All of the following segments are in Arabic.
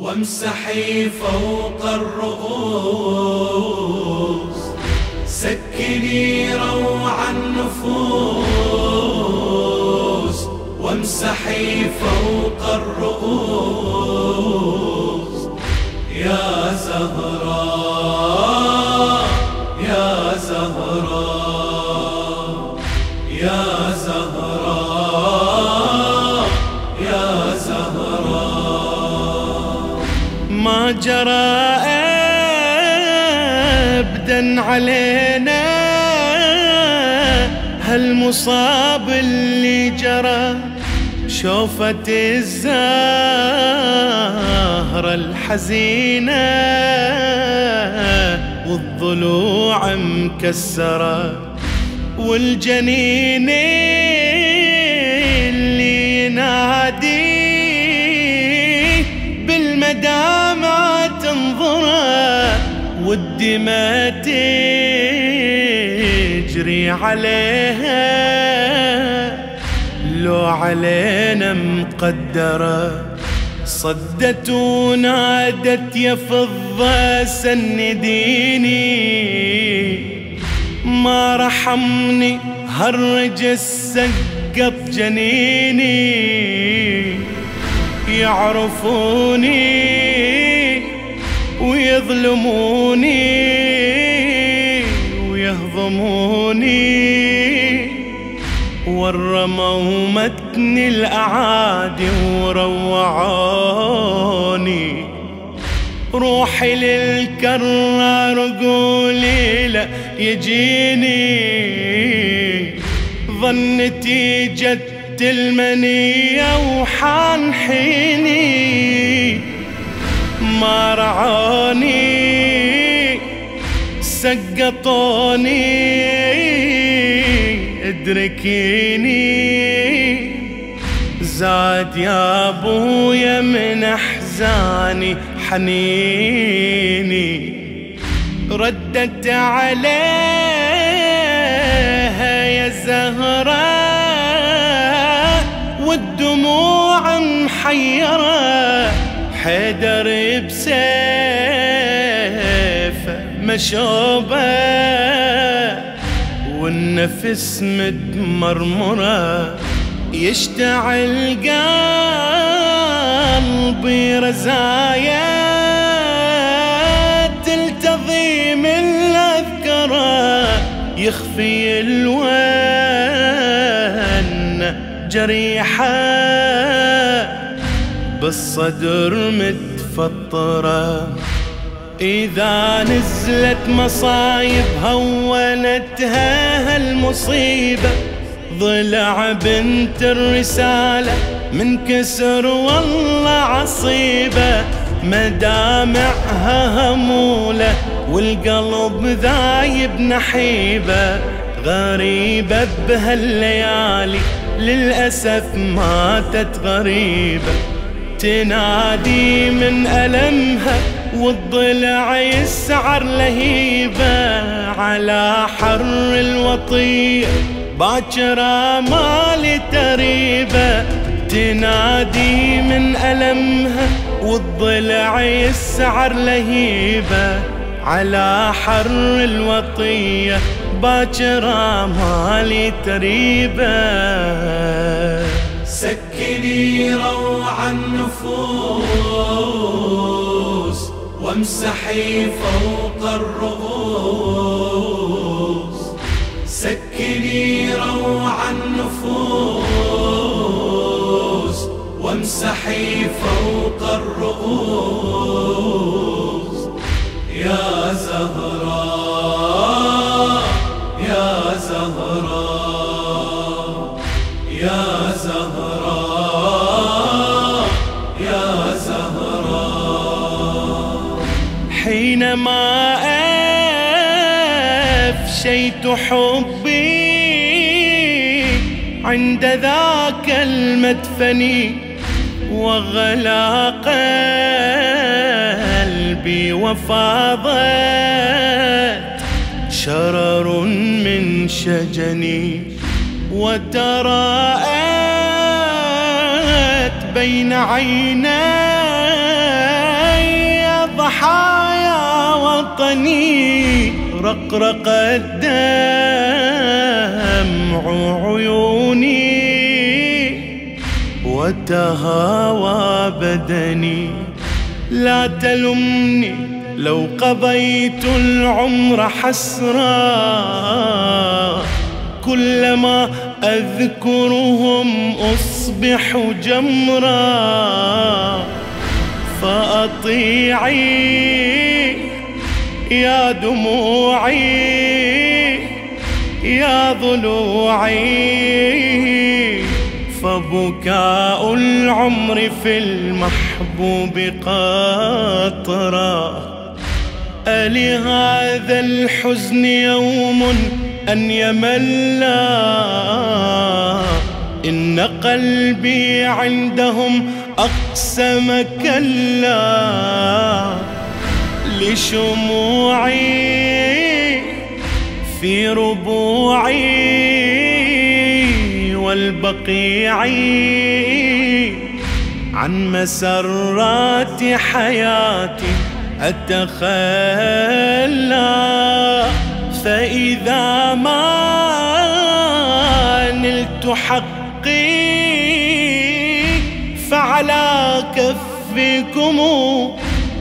وامسحي فوق الرؤوس. سكني روع النفوس وامسحي فوق الرؤوس. ما جرى ابدا علينا. هالمصاب اللي جرى؟ شوفة الزهرة الحزينة والضلوع مكسرة. والجنين اللي ينادي بالمدامع تنظره والدماء تجري عليها. لو علينا مقدرة صدت ونادت يا فضة سنديني. ما رحمني هرج السقط جنيني يعرفوني ويظلموني ويهضموني. ورموا متن الأعادي وروعوني. روحي للكرار قولي له يجيني. ظنتي جت المنية وحان حيني ما رعوني سقطوني ادركيني. زاد يا أبويا من احزاني حنيني. ردت عليها يا زهراء والدموع محيرة حيدر بسيفه مشوبة والنفس متمرمرة يشتعل قلبي رزايا تلتضي من الأذكرة يخفي الون جريحة بالصدر متفطرة. إذا نزلت مصايب هونتها هالمصيبة. ضلع بنت الرسالة من كسر والله عصيبة. مدامعها همولة والقلب ذايب نحيبة. غريبة بهالليالي للأسف ماتت غريبة. تنادي من ألمها والضلع يسعر لهيبة على حر الوطية. باكرة مالي تريبة تنادي من ألمها والضلع يسعر لهيبة على حر الوطية. باكرة مالي تريبة. سكني روع النفوس وامسحي فوق الرؤوس. سكني روع النفوس وامسحي فوق الرؤوس. حينما أفشيت حبي عند ذاك المدفن وغلى قلبي وفاضت. شرر من شجني وتراءت بين عيني وطني رقرق الدمع عيوني. وتهاوى بدني. لا تلمني لو قضيت العمر حسرا. كلما أذكرهم أصبح جمرا. فأطيعي يا دموعي يا ضلوعي. فبكاء العمر في المحبوب قطرا. ألهذا الحزن يوم أن يملا إن قلبي عندهم أقسم كلا. لشموعي في ربوعي والبقيع عن مسرات حياتي أتخلى. فإذا ما نلت حقي فعلى كفكم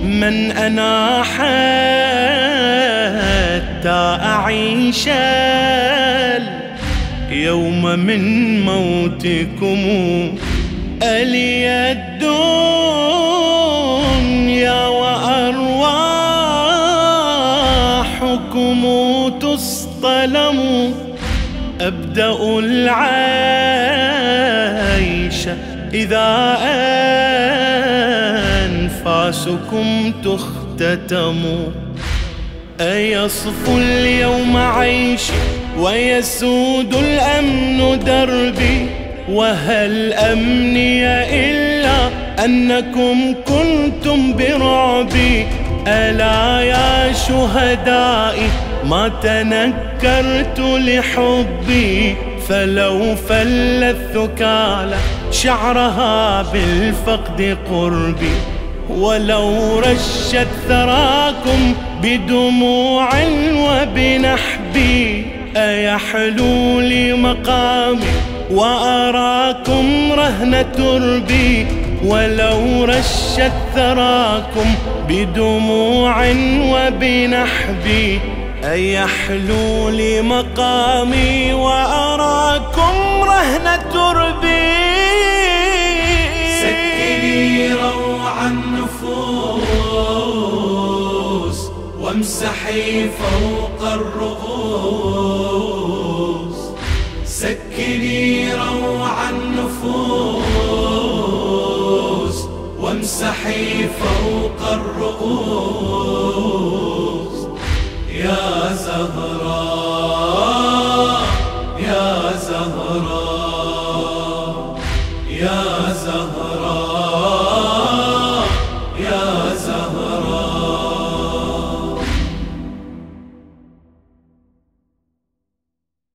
من أنا حتى أعيش اليوم من موتكم ألي الدنيا وأرواحكم تصطلم أبدأ العيش إذا أنفاسكم تختتم. أيصفو اليوم عيشي ويسود الأمن دربي؟ وهل أمني إلا أنكم كنتم برعبي؟ ألا يا شهدائي ما تنكرت لحبي؟ فلو فل الثكالى شعرها بالفقد قربي. ولو رشت ثراكم بدموع وبنحبي أيحلو لي مقامي وأراكم رهن تربي ولو رشت ثراكم بدموع وبنحبي أيحلو لي مقامي وأراكم رهن تربي وامسحي فوق الرؤوس